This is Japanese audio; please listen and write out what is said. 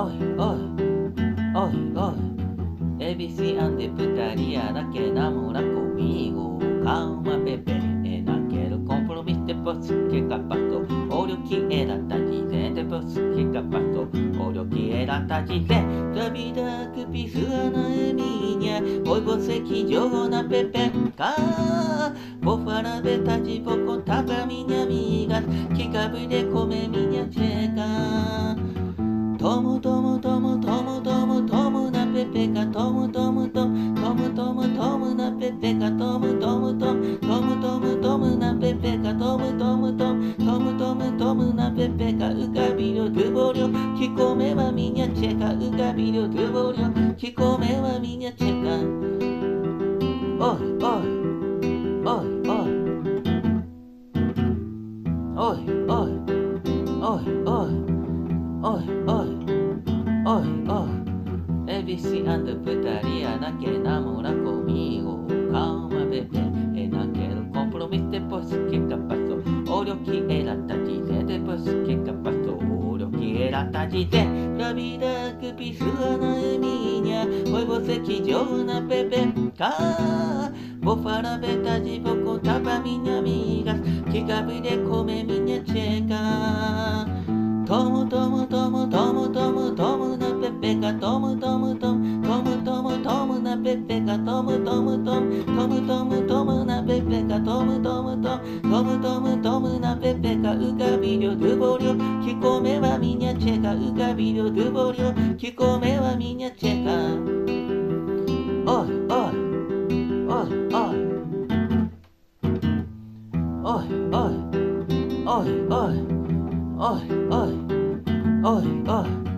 おいおいおいおい。エビシアンデプタリアだけなもらこみごかんまべべエナケルコンプロミステポスケカパト。おりキエラらたゼぜでポスケカパトおりキエラらたじぜ旅だくピスアナエミニャ。ボイボセキジョゴナペペン。カボファラベタジボコタバミニャミガキカブでコメミトムトムトムトムトムなペペカトムトムトムトムトムトムなペペがトムトムトムトムトムトムなペペカトムトムトムトムトムトムなペペが浮かびるつぼりょ聞こめはみにゃちェか浮かびるつぼりょ聞こめはみにゃちェかおいおいおいおいおいおいおいおいおいおいおいおい。エビシアンド二人やなけなもらこみを顔まべてえなけるコンプロミステポスケカパストりょきえらったじぜでポスケカパス。トりょきえらったじぜラビダクピスアナウミニャおいぼせきじょうなペ。ペかボファラベタジボコタバミナミガス。気がぶでメミニャチェカともともペがトムトムトムトムトムトムなペペがトムトムトムトムトムトムなペペがトムトムトムトムトムトムなペペが浮かびりょドゥボリョ聞こめはみにゃチェが浮かびりょドゥボリョ聞こめはみにゃチェがおいおいおいおいおいおいおいおいおいおいおいおい